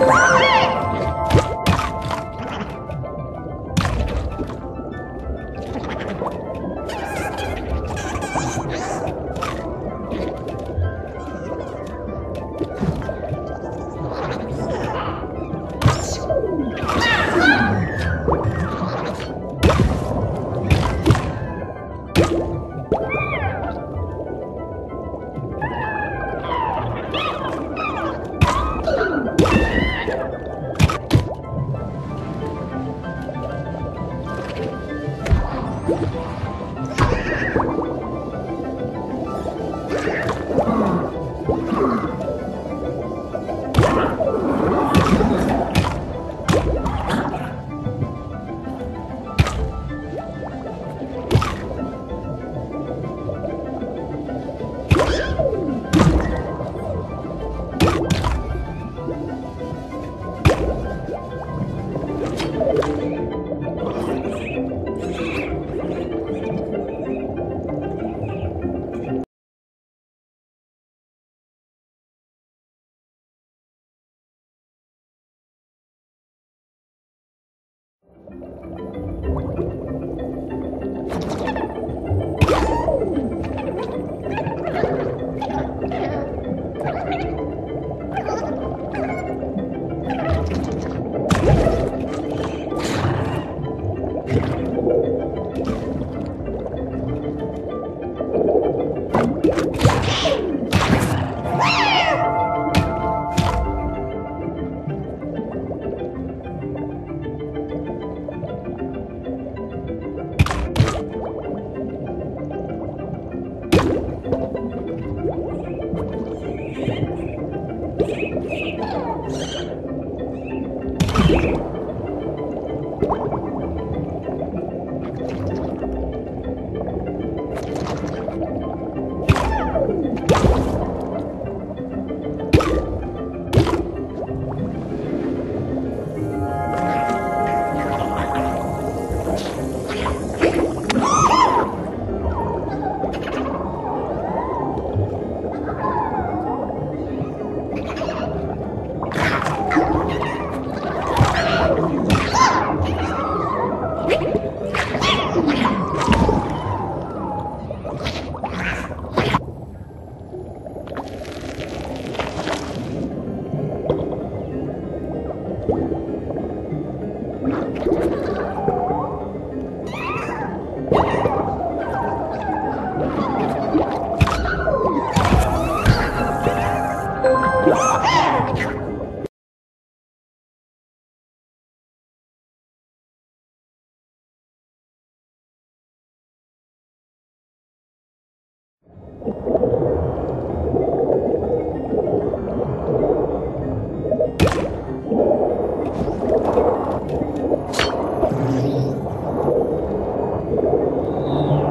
Woo! You Yeah.